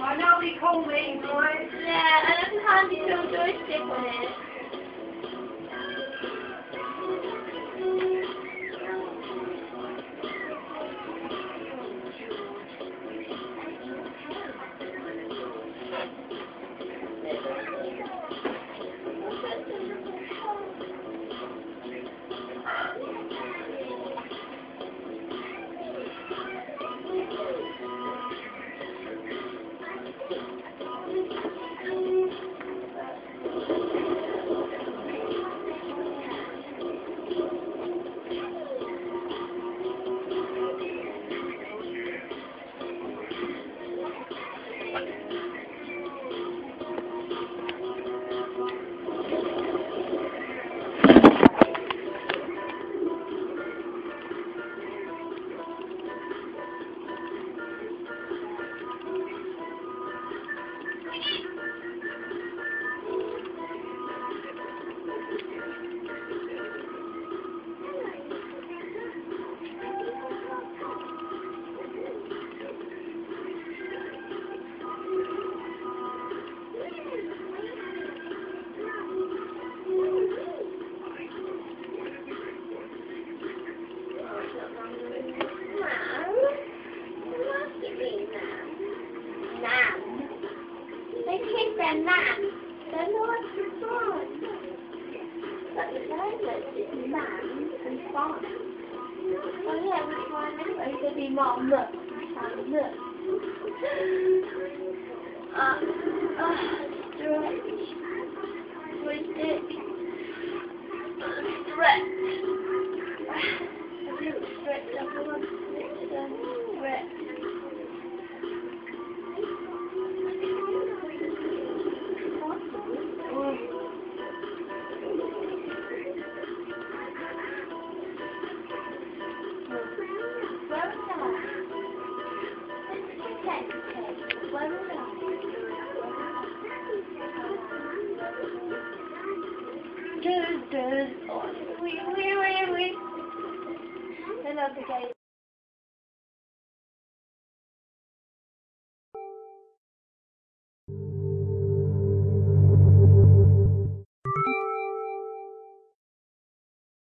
I know we call me, right? Yeah, and I can hardly feel a joystick on it. But the parents is nan and fun. Oh yeah, which one anyway? It's be mom, look. Um, look. Uh, uh, stretch. Twist it. Hello, the guy.